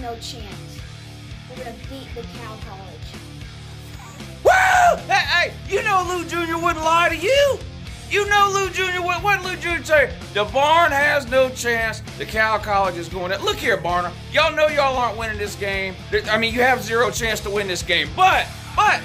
chance. We're gonna beat the Cow College. Woo! Hey, hey, you know Lou Jr. wouldn't lie to you. You know Lou Jr. What, what Lou Jr. say? The barn has no chance. The Cow College is going to. Look here, Barner. Y'all know y'all aren't winning this game. I mean, you have zero chance to win this game. But, but,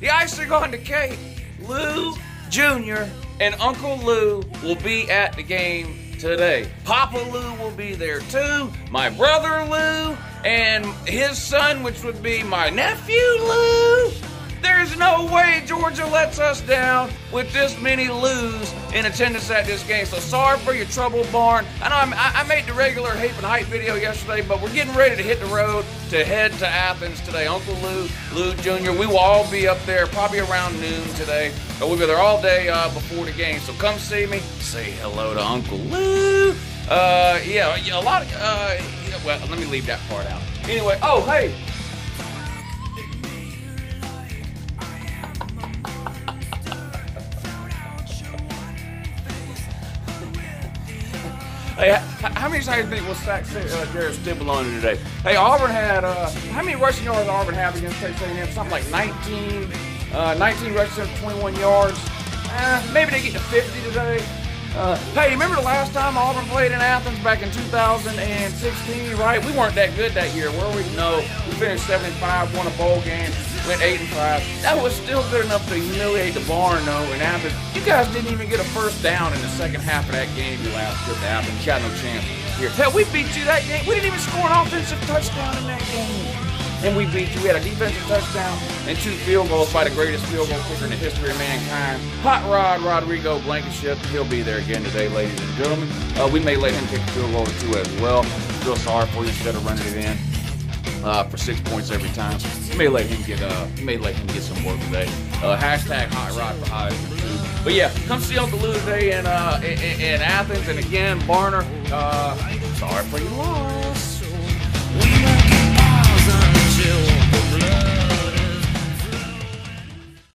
the icing on the cake, Lou Jr. and Uncle Lou will be at the game today. Papa Lou will be there too. My brother Lou and his son, which would be my nephew Lou. There's no way Georgia lets us down with this many Lous in attendance at this game. So sorry for your trouble, Barn. I know i made the regular Hape and Hype video yesterday, but we're getting ready to hit the road to head to Athens today. Uncle Lou, Lou Jr., we will all be up there probably around noon today. But we'll be there all day uh, before the game. So come see me. Say hello to Uncle Lou. Uh, yeah, a lot of, uh, well, let me leave that part out. Anyway, oh, hey, Hey, how many times do you think we'll sack uh, Jarrett today? Hey, Auburn had, uh, how many rushing yards Auburn have against Texas A&M? Something like 19, uh, 19 rushes, 21 yards. Eh, maybe they get to 50 today. Uh, hey, remember the last time Auburn played in Athens back in 2016, right? We weren't that good that year, were we? No. We finished 75, won a bowl game went eight and five. That was still good enough to humiliate the barn, though. in Athens, you guys didn't even get a first down in the second half of that game. You last trip to Athens, you got no chance here. Hell, we beat you that game. We didn't even score an offensive touchdown in that game. And we beat you. We had a defensive touchdown and two field goals by the greatest field goal kicker in the history of mankind. Hot Rod Rodrigo Blankenship. He'll be there again today, ladies and gentlemen. Uh, we may let him kick a field goal or two as well. Feel sorry for you instead of running it in uh, for six points every time. You may let him get uh, you may let him get some work today. Uh, hashtag hot rod for Heisman. But yeah, come see Uncle Lou today in, uh, in, in Athens. And again, Barner, uh, sorry for your loss.